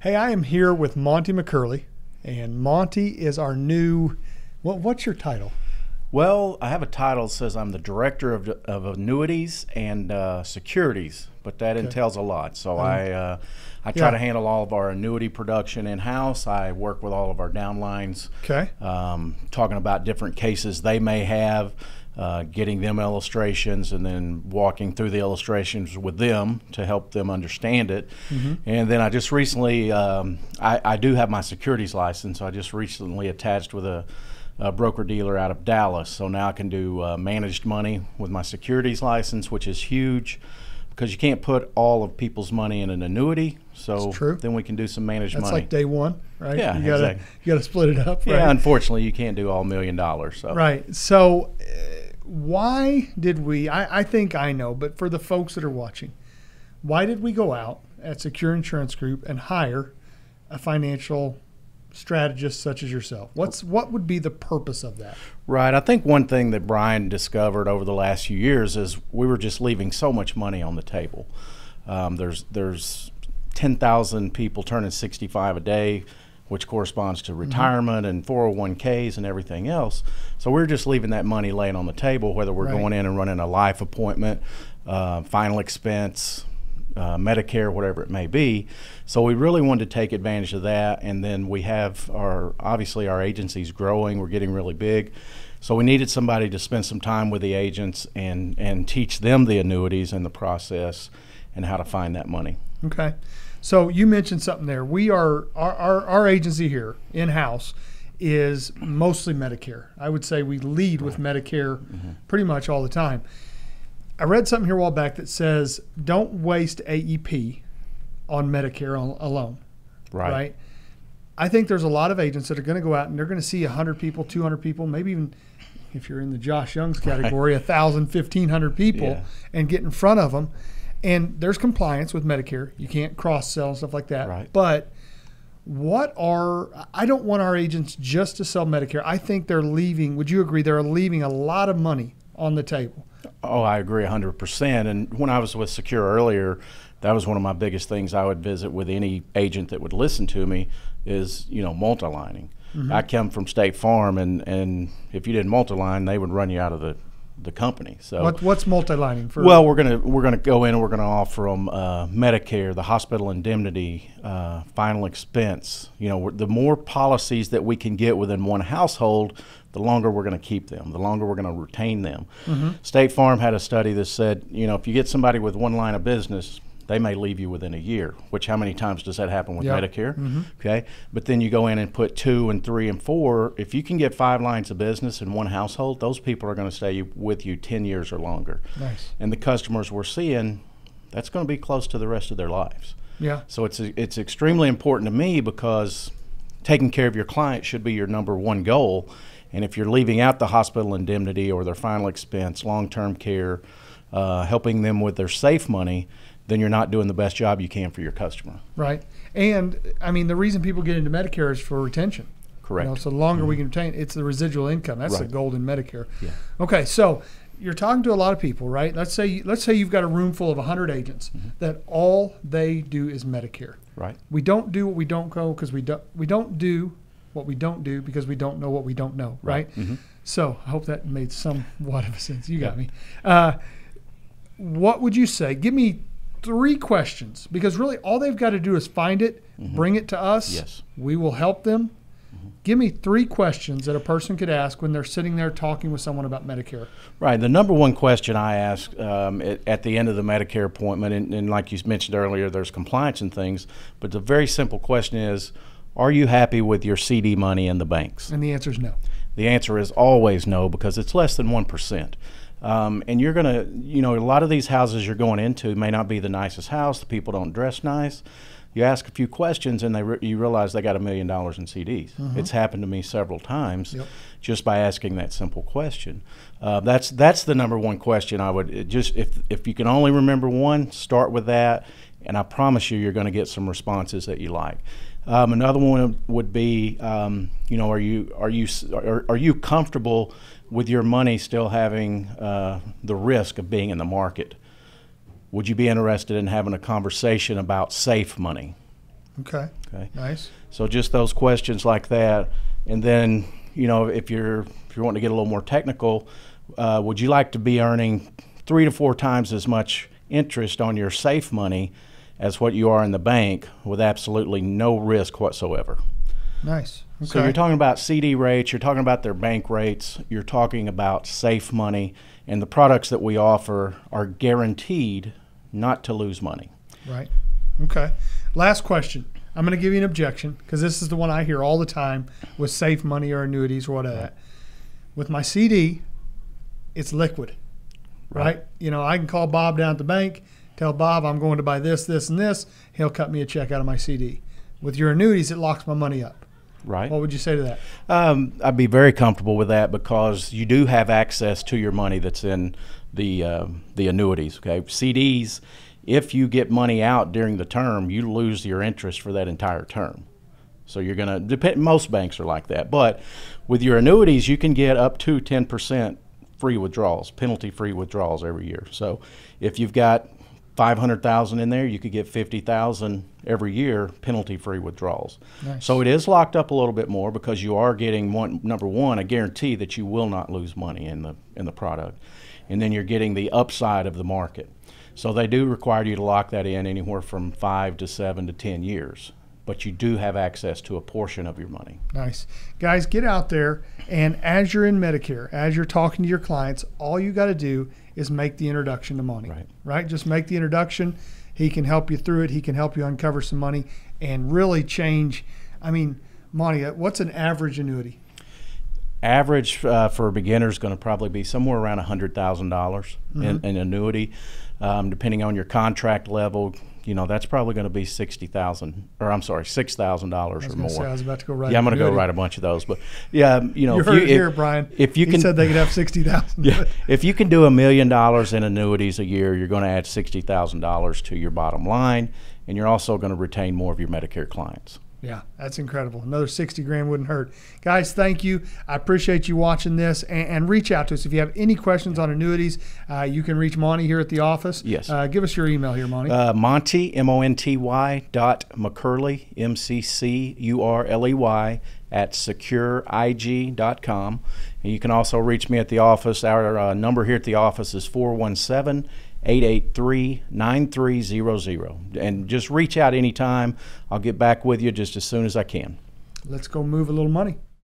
Hey, I am here with Monty McCurley, and Monty is our new. What, what's your title? Well, I have a title that says I'm the director of, of annuities and uh, securities, but that entails a lot. So I uh, I try Yeah. to handle all of our annuity production in house. I work with all of our downlines, Okay. um, talking about different cases they may have, uh, getting them illustrations, and then walking through the illustrations with them to help them understand it. And then I just recently, um, I, I do have my securities license. So I just recently attached with a, a broker dealer out of Dallas. So now I can do uh, managed money with my securities license, which is huge. Because you can't put all of people's money in an annuity, so true. then we can do some managed money. That's like day one, right? Yeah, you gotta exactly. you gotta split it up, Yeah, unfortunately, you can't do all million dollars. So Right. So, uh, why did we? I, I think I know, but for the folks that are watching, why did we go out at Secure Insurance Group and hire a financial strategist such as yourself? What's what would be the purpose of that? right. I think one thing that Brian discovered over the last few years is we were just leaving so much money on the table. Um, there's there's ten thousand people turning sixty five a day, which corresponds to retirement and four hundred one ks and everything else. So we're just leaving that money laying on the table, whether we're Right. going in and running a life appointment, uh, final expense, uh, Medicare, whatever it may be. So we really wanted to take advantage of that, and then we have our obviously our agency's growing. We're getting really big, so we needed somebody to spend some time with the agents and and teach them the annuities and the process and how to find that money. Okay. So you mentioned something there. We are our our, our agency here in house is mostly Medicare. I would say we lead with Medicare mm-hmm. pretty much all the time. I read something here a while back that says don't waste AEP on Medicare al- alone. Right. Right. I think there's a lot of agents that are going to go out and they're going to see 100 people, 200 people, maybe even if you're in the Josh Young's category, a 1,000, 1,500 people Yeah. and get in front of them. And there's compliance with Medicare. You can't cross sell and stuff like that. Right. But what are, I don't want our agents just to sell Medicare. I think they're leaving, would you agree, they're leaving a lot of money on the table. Oh, I agree 100%. And when I was with Secure earlier, that was one of my biggest things I would visit with any agent that would listen to me is, you know, multilining. Mm-hmm. I come from State Farm, and, and if you didn't multiline, they would run you out of the, the company. So What, what's multi-lining for? Well, we're gonna we're gonna go in and we're gonna offer them uh, Medicare, the hospital indemnity, uh, final expense. You know, the more policies that we can get within one household, the longer we're gonna keep them, the longer we're gonna retain them. State Farm had a study that said, you know, if you get somebody with one line of business, they may leave you within a year. Which how many times does that happen with Yeah. Medicare? Okay, but then you go in and put two and three and four. If you can get five lines of business in one household, those people are going to stay with you ten years or longer nice. and the customers we're seeing, that's going to be close to the rest of their lives. Yeah. So it's it's extremely important to me because taking care of your client should be your number one goal. And if you're leaving out the hospital indemnity or their final expense, long-term care, uh, helping them with their safe money, then you're not doing the best job you can for your customer. Right. And I mean, the reason people get into Medicare is for retention. Correct. You know, so the longer we can retain, it's the residual income. That's the Right. gold in Medicare. Yeah. Okay, so you're talking to a lot of people, right? Let's say let's say you've got a room full of 100 agents Mm-hmm. that all they do is Medicare. Right. We don't do what we don't go because we don't we don't do what we don't do because we don't know what we don't know, right? Mhm. So I hope that made somewhat of a sense. You got me. Uh, what would you say? Give me three questions because really all they've got to do is find it, bring it to us. Mm-hmm. Yes. We will help them. Give me three questions that a person could ask when they're sitting there talking with someone about Medicare. Right. The number one question I ask um, at, at the end of the Medicare appointment, and, and like you mentioned earlier, there's compliance and things, but the very simple question is Are you happy with your CD money in the banks? And the answer is no. The answer is always no because it's less than 1%. Um, and you're going to, you know, a lot of these houses you're going into may not be the nicest house. The people don't dress nice. You ask a few questions and they re- you realize they got a million dollars in CDs. It's happened to me several times Yep. just by asking that simple question. Uh, that's that's the number one question I would just if if you can only remember one, start with that, and I promise you you're going to get some responses that you like. Um, another one would be, um, you know, are you are you are, are you comfortable with your money still having uh, the risk of being in the market? Would you be interested in having a conversation about safe money? Okay. Okay. Nice. So just those questions like that, and then you know if you're if you're wanting to get a little more technical, uh, would you like to be earning three to four times as much interest on your safe money as what you are in the bank with absolutely no risk whatsoever? Nice. Okay. So you're talking about CD rates, you're talking about their bank rates, you're talking about safe money, and the products that we offer are guaranteed not to lose money. Right. Okay. Last question. I'm going to give you an objection because this is the one I hear all the time with safe money or annuities or whatever. With my CD, it's liquid, right. Right. You know, I can call Bob down at the bank, tell Bob I'm going to buy this, this, and this. He'll cut me a check out of my CD. With your annuities, it locks my money up. Right. What would you say to that? Um, I'd be very comfortable with that because you do have access to your money that's in the uh, the annuities. Okay, CDs. If you get money out during the term, you lose your interest for that entire term. So you're gonna depend. Most banks are like that, but with your annuities, you can get up to ten percent free withdrawals, penalty-free withdrawals every year. So if you've got five hundred thousand in there, you could get fifty thousand every year penalty-free withdrawals. Nice. So it is locked up a little bit more because you are getting one number one a guarantee that you will not lose money in the in the product, and then you're getting the upside of the market. So they do require you to lock that in anywhere from five to seven to ten years, but you do have access to a portion of your money. Nice. Guys, get out there and as you're in Medicare, as you're talking to your clients, all you got to do is make the introduction to money. Right. Right? Just make the introduction. He can help you through it. He can help you uncover some money and really change. I mean, Monty, uh, what's an average annuity? Average uh, for a beginner is going to probably be somewhere around hundred thousand dollars in, in annuity, um, depending on your contract level. You know that's probably going to be sixty thousand, or I'm sorry, six thousand dollars or going to more. say I was about to go right. yeah, I'm going to go write a bunch of those, but yeah, you know, You if heard you, it if- here, Brian. If you he can, said they could have sixty thousand. yeah, if you can do a million dollars in annuities a year, you're going to add sixty thousand dollars to your bottom line, and you're also going to retain more of your Medicare clients. Yeah, that's incredible. Another 60 grand wouldn't hurt. Guys, thank you. I appreciate you watching this and, and reach out to us. If you have any questions on annuities, uh, you can reach Monty here at the office. Yes. Uh, give us your email here, Monty. Uh, Monty M O N T Y dot McCurley M C C U R L E Y at secureig.com. And you can also reach me at the office. Our uh, number here at the office is 417 883 9300. And just reach out anytime. I'll get back with you just as soon as I can. Let's go move a little money.